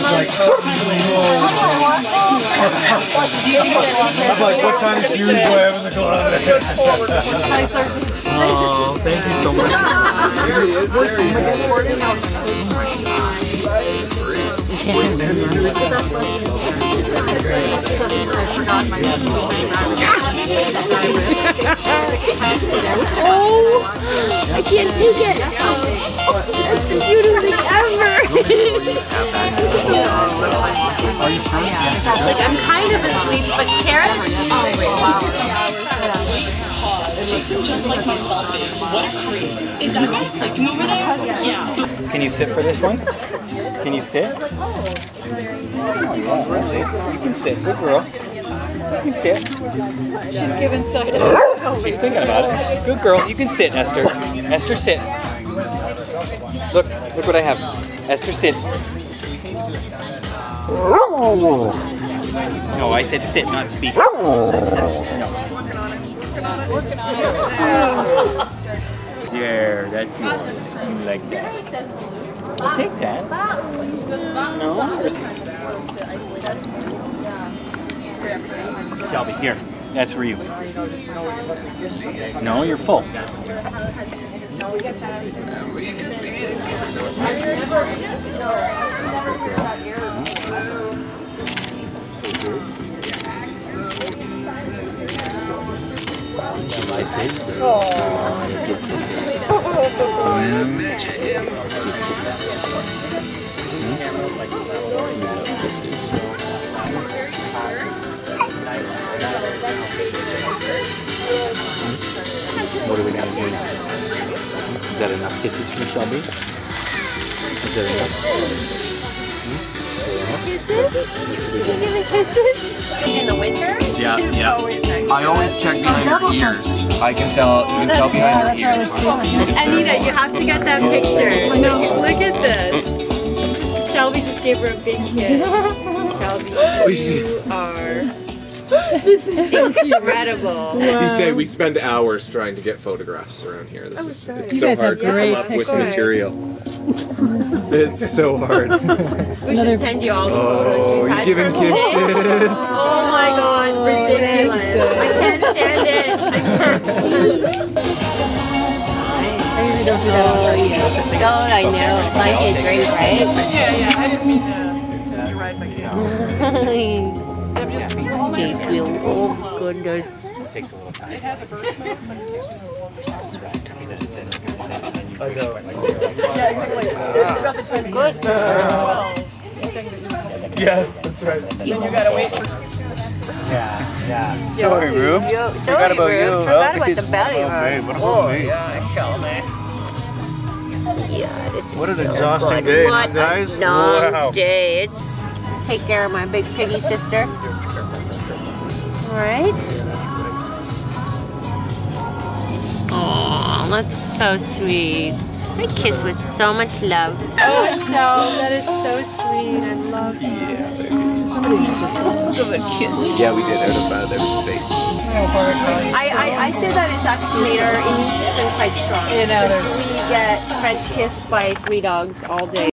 I'm like, what kind of shoes do I have in the closet? Oh, thank you so much. Oh, I can't take it. That's the cutest like I'm kind of asleep, but Karen. Oh wow! Jason just like my selfie. What a creep. Is that guy sleeping over there? Yeah. Can you sit for this one? Can you sit? Oh, yeah, that's it. You can sit. Good girl. You can sit. She's giving side. She's thinking about it. Good girl. You can sit, Esther. Esther, sit. Look, look what I have. Esther, sit. No, I said sit, not speak. There, that's yours. You like that? I'll take that. No. Shelby, here. That's for you. No, you're full. Kisses. What are we gonna do now? Is that enough kisses for Shelby? Is that enough? Hmm? Kisses? You giving kisses? In the winter? Yeah, yeah. I always check behind your ears. I can tell. You can tell behind your ears. Anita, you have to get that picture. No, look at this. Shelby just gave her a big kiss. Shelby, you are. This is so incredible. You say we spend hours trying to get photographs around here. This is it's so hard to come up with material. it's so hard. We should send you all the photos Oh, we've you're giving from- kisses. Oh, Oh my ridiculous. I can't stand it. I can't stand it. Oh, yeah. God, I know. Like it great, right? Yeah, yeah, I didn't mean to, to ride my camera. Thank you. Oh, goodness. It takes a little time. It has a bird smell, but it I know. it's about the time you use it. Yeah, that's right. Then you gotta wait for Yeah, yeah. Sorry, Rubes. Sorry, Forgot about you. Rubes. Forgot about the belly rub. what about oh, me? Yeah, this is What an so exhausting good. day, huh, What guys? a long Wow. day. It's take care of my big piggy sister. All right. Oh, that's so sweet. I kiss with so much love. Oh, Michelle, that is so sweet. I love you. Yeah, we did out of uh, the states. I, I, I say that it's actually made our immune system quite strong. You know, we get French kissed by three dogs all day.